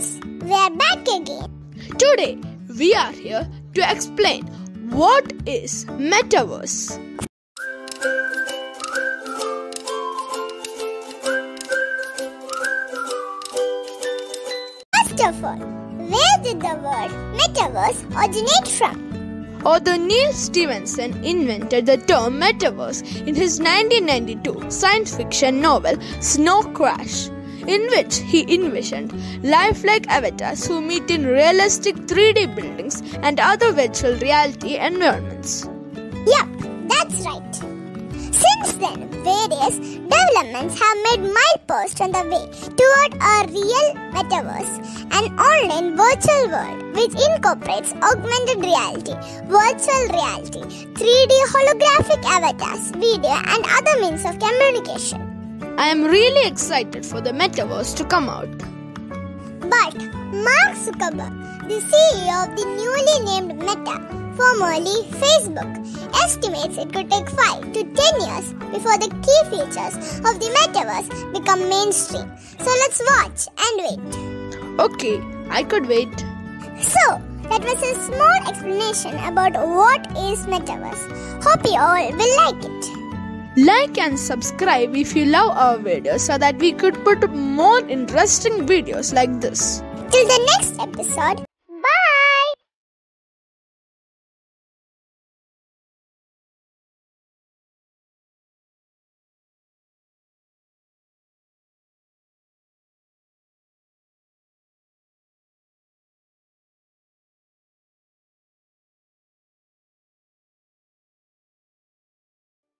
friends, we are back again. Today, we are here to explain what is metaverse. First of all, where did the word metaverse originate from? Author Neal Stephenson invented the term metaverse in his 1992 science fiction novel Snow Crash, in which he envisioned lifelike avatars who meet in realistic 3D buildings and other virtual reality environments. Yup, that's right. Since then, various developments have made mileposts on the way toward a real metaverse, an online virtual world which incorporates augmented reality, virtual reality, 3D holographic avatars, video, and other means of communication. I am really excited for the metaverse to come out. But Mark Zuckerberg, the CEO of the newly named Meta, formerly Facebook, estimates it could take 5 to 10 years before the key features of the metaverse become mainstream. So let's watch and wait. Okay, I could wait. So, that was a small explanation about what is metaverse. Hope you all will like it. Like and subscribe if you love our videos so that we could put more interesting videos like this. Till the next episode,